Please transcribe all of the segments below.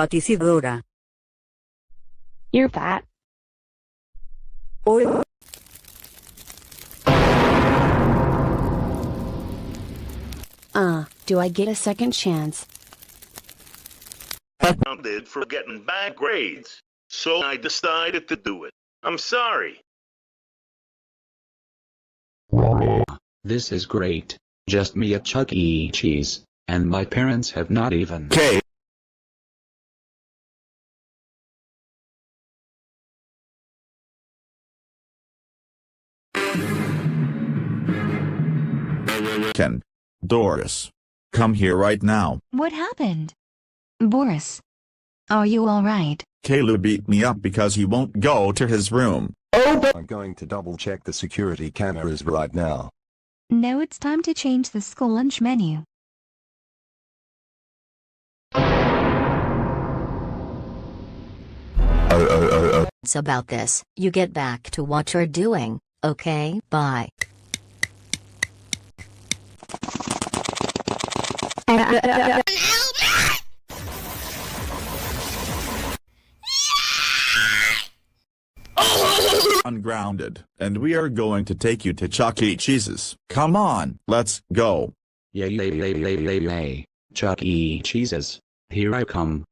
Pati Sigura. You're fat. Oy. Uh, do I get a second chance? Grounded for getting bad grades. So I decided to do it. I'm sorry. This is great. Just me at Chuck E. Cheese, and my parents have not even. K. Ken. Doris. Come here right now. What happened? Boris. Are you alright? Caleb beat me up because he won't go to his room. Oh, I'm going to double check the security cameras right now. No, it's time to change the school lunch menu. Oh, oh, oh, oh. It's about this. You get back to what you're doing, okay? Bye. Ungrounded. And we are going to take you to Chuck E. Cheese's. Come on, let's go. Yay yay yay yay yay yay. Chuck E. Cheeses. Here I come.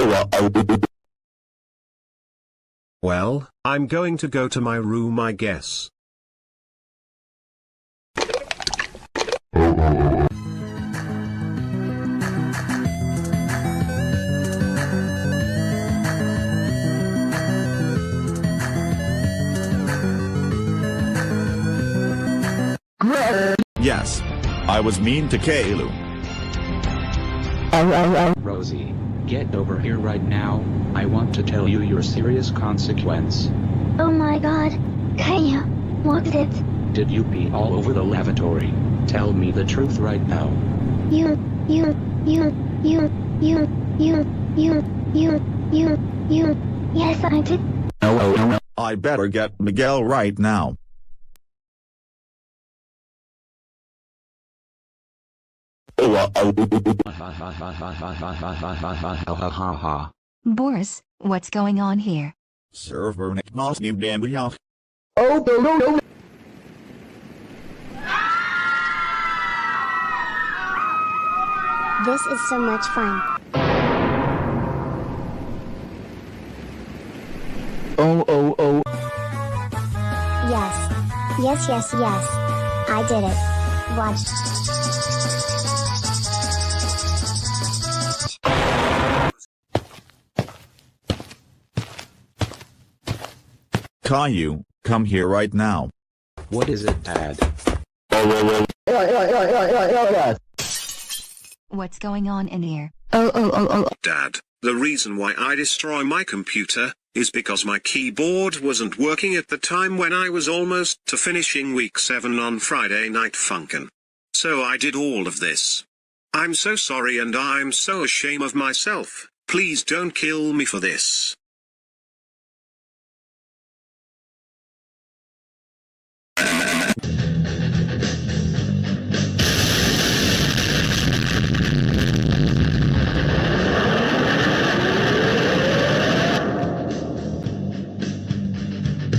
Oh, uh, oh, oh, Well, I'm going to go to my room I guess. Yes. I was mean to Caleb. Oh, oh, oh. Rosie, get over here right now. I want to tell you your serious consequence. Oh my god. Kaya, what is it? Did you pee all over the lavatory? Tell me the truth right now. You, you, you, you, you, you, you, you, you, you. Yes, I did. No, oh, no, no. I better get Miguel right now. Boris, what's going on here? Server Nick Moss new damn yeah. This is so much fun. Oh, oh, oh. Yes. Yes, yes, yes. I did it. Watch. Caillou, come here right now. What is it, Dad? What's going on in here? Oh, oh, oh, oh, oh. Dad, the reason why I destroy my computer is because my keyboard wasn't working at the time when I was almost to finishing week 7 on Friday Night Funkin'. So I did all of this. I'm so sorry and I'm so ashamed of myself. Please don't kill me for this.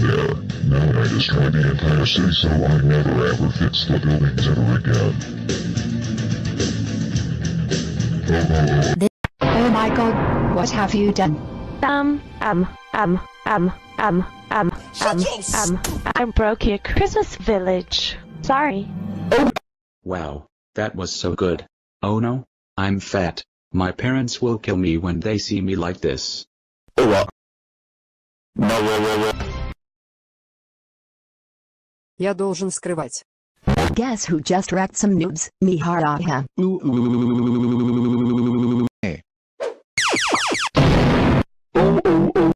Now I destroy the entire city so I never ever fix the buildings ever again. Oh, oh, oh. Oh my god, what have you done? Um, um, um, um, um, um, um, um, I broke your Christmas village. Sorry. Wow, that was so good. Oh no, I'm fat. My parents will kill me when they see me like this. Я должен скрывать. Guess who just wrecked some noobs? Me ha ha ha.